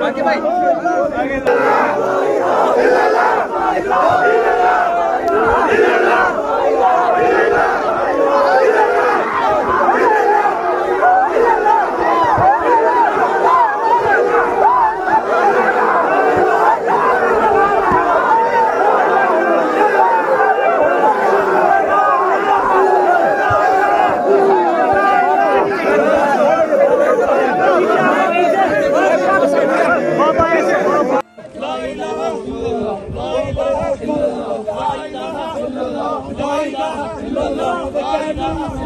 बाकी भाई इल्ला इल्ला इल्ला इल्ला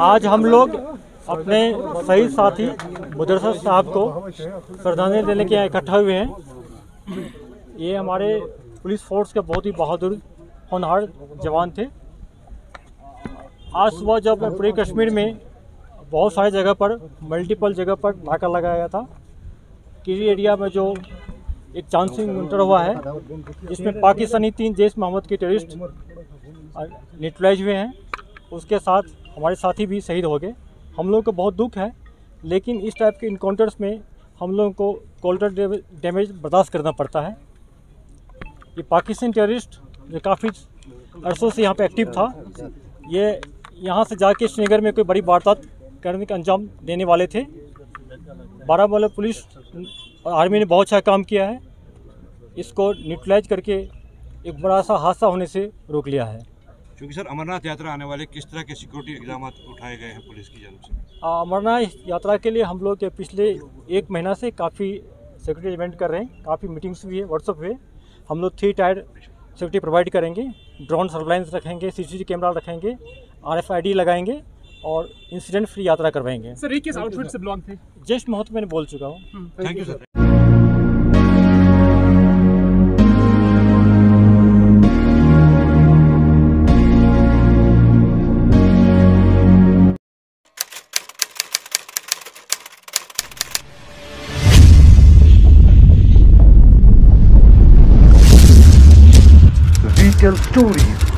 आज हम लोग अपने सही साथी मुदरसर साहब को श्रद्धांजलि देने के यहाँ इकट्ठा हुए हैं। ये हमारे पुलिस फोर्स के बहुत ही बहादुर, होनहार जवान थे। आज सुबह जब पूरे कश्मीर में बहुत सारी जगह पर मल्टीपल जगह पर नाका लगाया गया था। किसी एरिया में जो एक चांसिंग इंटर हुआ है, जिसमें पाकिस्तानी तीन जैश मोहम्मद के टेररिस्ट न्यूट्रलाइज हुए हैं। उसके साथ हमारे साथी भी शहीद हो गए। हम लोगों को बहुत दुख है, लेकिन इस टाइप के इनकाउंटर्स में हम लोगों को कोल्टर डैमेज बर्दाश्त करना पड़ता है। ये पाकिस्तानी टेररिस्ट जो काफ़ी अरसों से यहाँ पे एक्टिव था, ये यहाँ से जाके श्रीनगर में कोई बड़ी वारदात करने का अंजाम देने वाले थे। बारामूला पुलिस और आर्मी ने बहुत अच्छा काम किया है। इसको न्यूट्रलाइज करके एक बड़ा सा हादसा होने से रोक लिया है। क्योंकि सर अमरनाथ यात्रा आने वाले किस तरह के सिक्योरिटी इकदाम उठाए गए हैं पुलिस की जानब से? अमरनाथ यात्रा के लिए हम लोग पिछले एक महीना से काफ़ी सिक्योरिटी इवेंट कर रहे हैं। काफ़ी मीटिंग्स भी है व्हाट्सअप हुए। हम लोग थ्री टायर सिक्योरिटी प्रोवाइड करेंगे। ड्रोन सर्वेलाइंस रखेंगे सीसीटीवी कैमरा रखेंगे आरएफआईडी लगाएँगे। और इंसिडेंट फ्री यात्रा करवाएँगे। सर ये किस आउटफिट से बिलोंग थे। जस्ट महत्व मैंने बोल चुका हूँ। Thank you sir stories